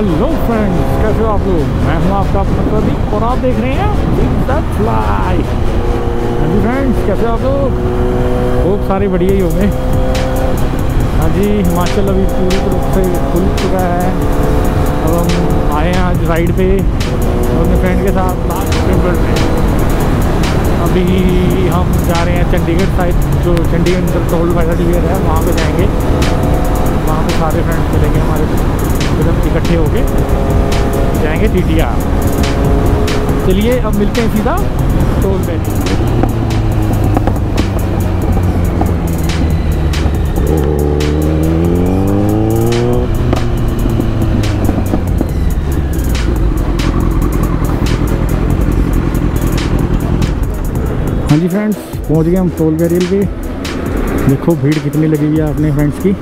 Hello friends कैसे हो आप लोग? मैं हूँ आपका अपना प्रदीप और आप देख रहे हैं फ्लाई हाँ जी फ्रेंड्स कैसे हो आप लोग? बहुत सारे बढ़िया ही होंगे। हाँ जी, हिमाचल अभी पूरी रूप से खुल चुका है। अब हम आए हैं आज राइड पे। अपने फ्रेंड के साथ लास्ट में। अभी हम जा रहे हैं चंडीगढ़ साइड जो चंडीगढ़ टोल वाला है, वहाँ पे जाएँगे। वहाँ पे सारे फ्रेंड्स मिलेंगे हमारे। फिर इकट्ठे होके जाएँगे टीटिया चलिए, अब मिलते हैं सीधा टोल पे हाँ जी फ्रेंड्स पहुँच गए हम टोल बैरियल पे। देखो, भीड़ कितनी लगी हुई है अपने फ्रेंड्स की।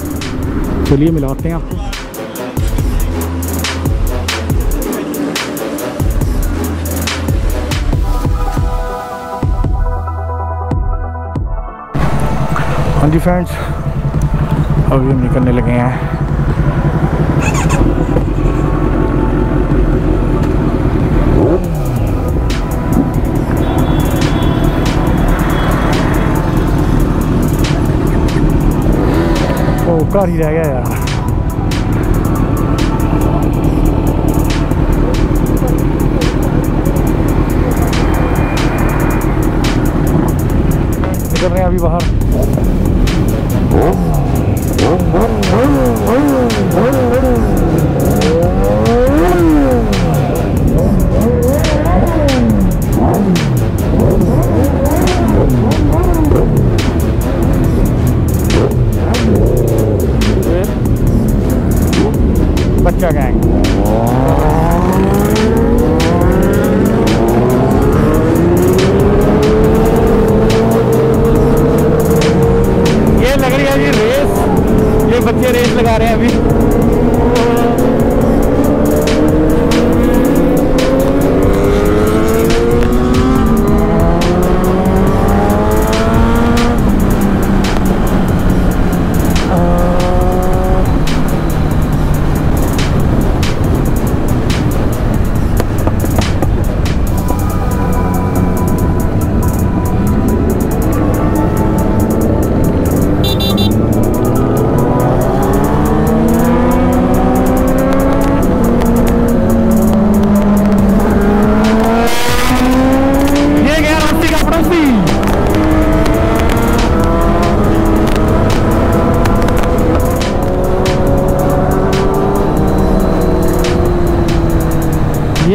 चलिए, मिलाते हैं आपको। हाँ जी फ्रेंड्स, अभी हम निकलने लगे हैं। घर ही रह गया यार। निकल रहे हैं अभी बाहर। Oh, oh, oh. da Areve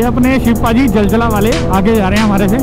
अपने शिवपा जी जलजला वाले आगे जा रहे हैं हमारे से।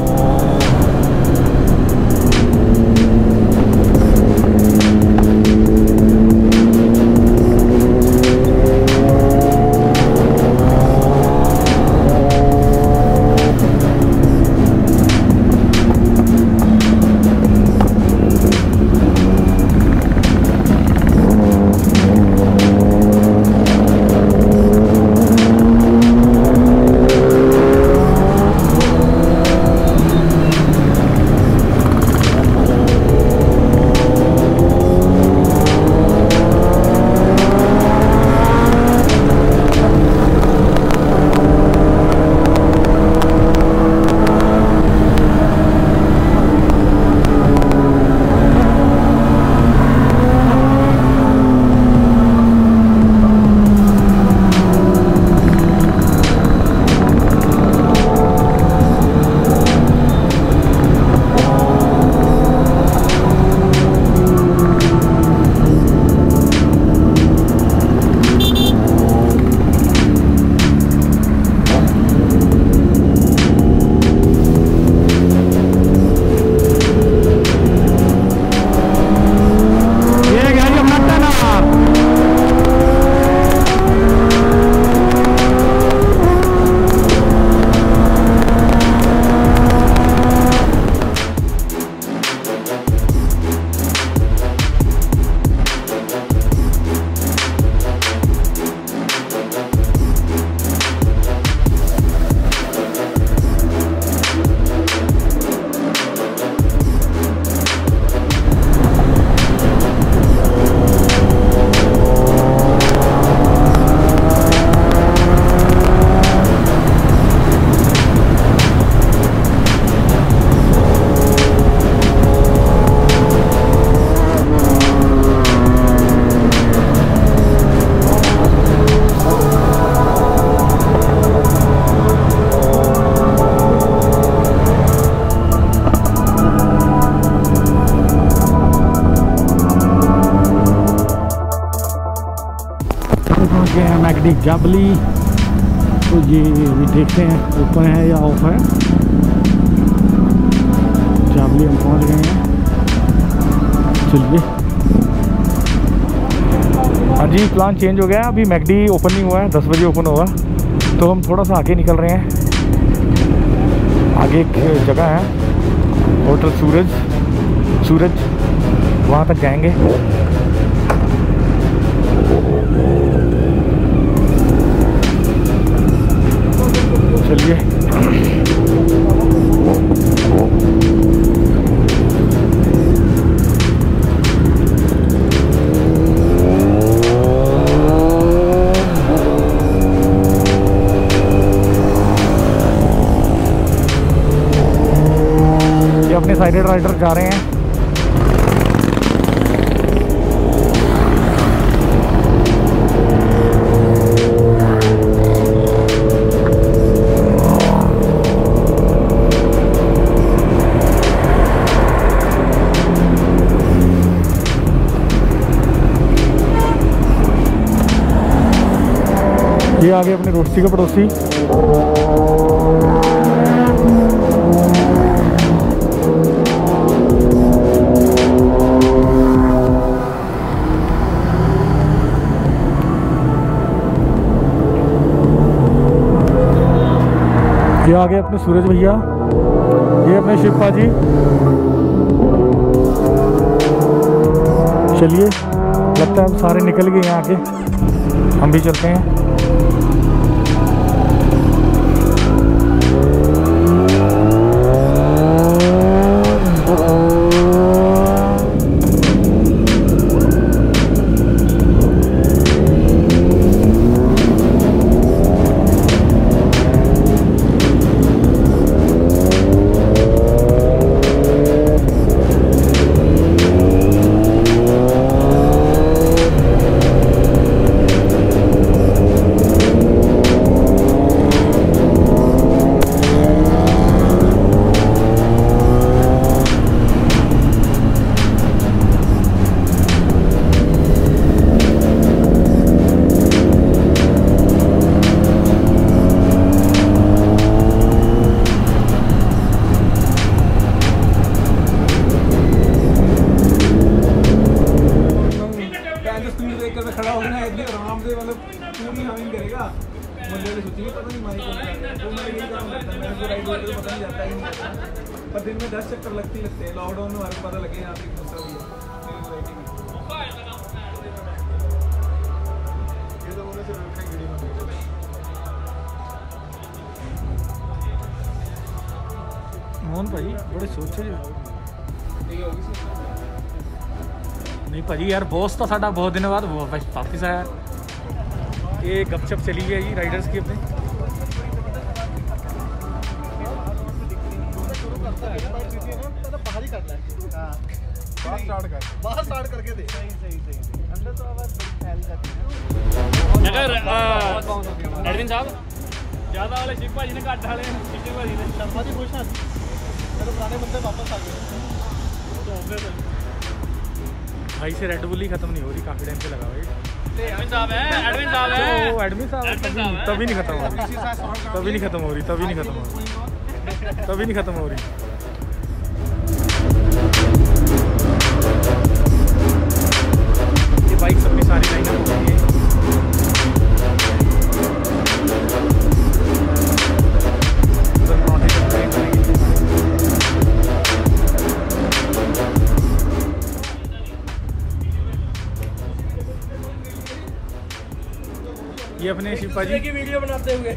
मैगडी जाबली। तो ये भी देखते हैं, ओपन है या ऑफ़ है। जाबली हम पहुँच गए हैं। चलिए। हाँ जी प्लान चेंज हो गया है। अभी मैगडी ओपन नहीं हुआ है, दस बजे ओपन होगा। तो हम थोड़ा सा आगे निकल रहे हैं। आगे एक जगह है, होटल सूरज। सूरज, वहाँ तक जाएँगे। अपने साइडेड राइडर जा रहे हैं। ये आ गए अपने रोस्ती के पड़ोसी। ये आ गए अपने सूरज भैया। ये अपने शिवपा जी। चलिए, लगता है हम सारे निकल गए यहाँ आगे। हम भी चलते हैं। Thank you. ਸੋਚੇ ਜਿਹੇ। ठीक है होगी सर ਨਹੀਂ ਭਾਜੀ ਯਾਰ ਬੌਸ ਤਾਂ ਸਾਡਾ ਬਹੁਤ ਦਿਨਾਂ ਬਾਅਦ ਵਾ- ਵਾਪਸ ਵਾਪਸ ਆਇਆ ਇਹ ਗੱਪਸ਼ਪ ਚਲੀ ਗਈ ਹੈ ਜੀ ਰਾਈਡਰਸ की अपने बाहर ही करता है हाँ बाहर स्टार्ट कर बाहर स्टार्ट करके दे सही सही सही अंदर तो आवाज बड़ी फैल जाती है ਅਗਰ ਐਡਮਿਨ ਸਾਹਿਬ ਜਿਆਦਾ ਵਾਲੇ ਸ਼ਿਪ ਭਾਜੀ ਨੇ ਘੱਟ ਵਾਲੇ ਸ਼ਿਪ ਭਾਜੀ ਨੇ शर्मा जी खुश हैं मेरे पुराने बंदे वापस आ गए। भाई से रेड बुल ही खत्म नहीं हो रही काफ़ी टाइम से लगा हुआ एडमिन साहब है एडमिन साहब है। तो एडमिन साहब तभी तभी नहीं खत्म हो रही। तभी नहीं खत्म हो रही तभी नहीं खत्म हो रही। तभी नहीं खत्म हो रही। ये बाइक अपनी सारी लाइन हो गई है। अपने शिपा जी की वीडियो बनाते हुए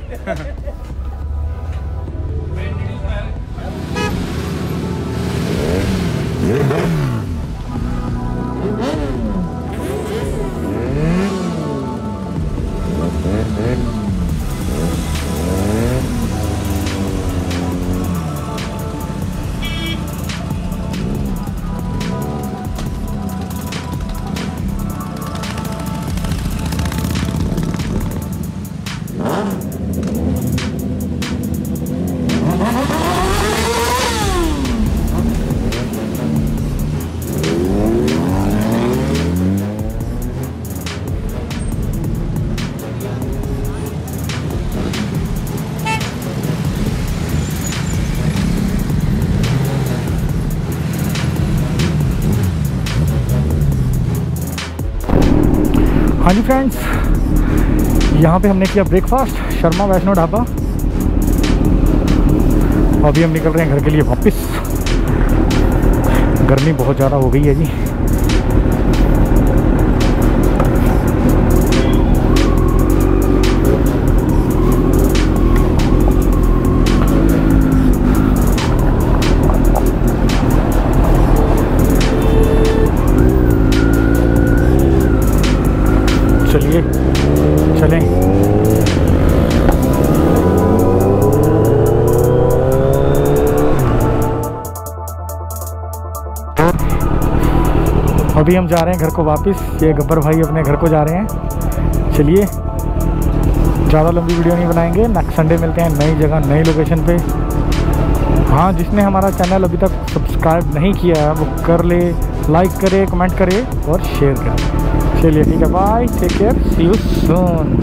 Yeah. हाँ जी फ्रेंड्स यहाँ पे हमने किया ब्रेकफास्ट शर्मा, वैष्णो ढाबा। अभी हम निकल रहे हैं घर के लिए वापस। गर्मी बहुत ज़्यादा हो गई है जी। अभी हम जा रहे हैं घर को वापस। ये गब्बर भाई अपने घर को जा रहे हैं। चलिए, ज़्यादा लंबी वीडियो नहीं बनाएँगे। नेक्स्ट संडे मिलते हैं नई जगह, नई लोकेशन पे। हाँ जिसने हमारा चैनल अभी तक सब्सक्राइब नहीं किया है, वो कर ले लाइक करे कमेंट करे और शेयर करे। चलिए, ठीक है bye take care see you soon